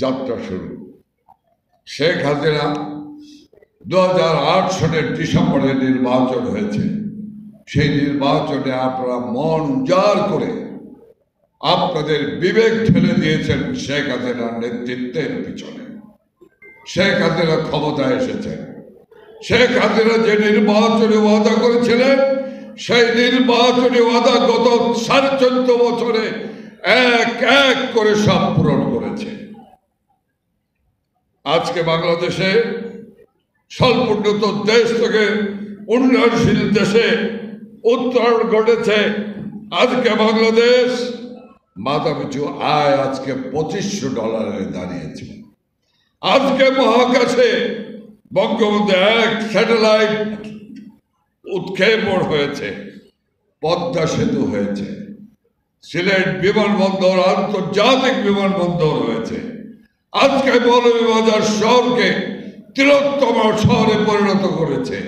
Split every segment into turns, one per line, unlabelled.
যাত্রা শুরু। শেখ হাসিনা দু হাজার আট সালের ডিসেম্বরে নির্বাচন হয়েছে। সেই নির্বাচনে আপনারা মন উজাড় করে আপনাদের বিবেক ঠেলে দিয়েছেন শেখ হাসিনার নেতৃত্বের পিছনে। শেখ হাসিনা ক্ষমতায় এসেছেন। শেখ হাসিনা যে নির্বাচনী ওয়াদা করেছিলেন, সেই নির্বাচনী ওয়াদা গত সাড়ে চোদ্দ বছরে এক এক করে সব পূরণ করেছে। আজকে বাংলাদেশে স্বল্পোন্নত দেশ থেকে উন্নয়নশীল দেশে উত্তরণ ঘটেছে। আজকে বাংলাদেশ মাথাপিছু আয় আজকে পঁচিশশো ডলারে দাঁড়িয়েছে। আজকে মহাকাশে বঙ্গবন্ধু এক স্যাটেলাইট উৎক্ষেপণ হয়েছে, পদ্মা সেতু হয়েছে, সিলেট বিমানবন্দর, আন্তর্জাতিক বিমানবন্দর হয়েছে। আজকে মৌলভীবাজার শহরকে তিলোত্তম শহরে পরিণত করেছে।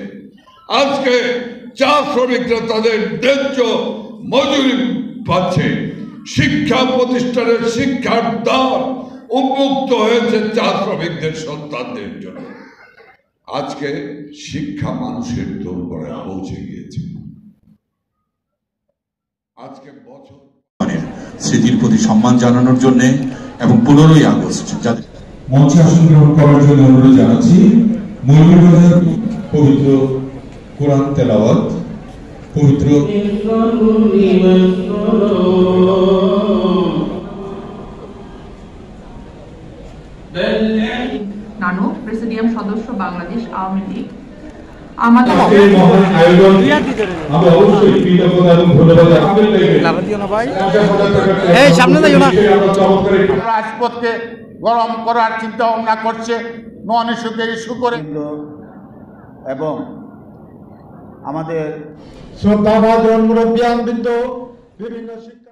আজকে চা শ্রমিকরা তাদের ন্যায্য মজুরি পাচ্ছে। শিক্ষা প্রতিষ্ঠানের শিক্ষার দ্বার উন্মুক্ত হয়েছে চা শ্রমিকদের সন্তানদের জন্য। আজকে শিক্ষা মানুষের দোরগোড়ায় পৌঁছে গিয়েছে। আজকে বছর
সম্মানের স্মৃতির প্রতি সম্মান জানানোর জন্য এবং পনেরোই আগস্ট যাদের
মঞ্চে আসন গ্রহণ করার জন্য অনুরোধ জানাচ্ছি মৌলভীবাজার পবিত্র কোরআন তেলাওয়াত, পবিত্র
নানু, প্রেসিডিয়াম সদস্য বাংলাদেশ আওয়ামী লীগ। আমাদের
এই
সামনে
রাজপথকে গরম করার চিন্তা ভাবনা করছে। নন ইস্যুকে ইস্যু করে।
এবং আমাদের
শ্রদ্ধাভাজন বিভিন্ন শিক্ষা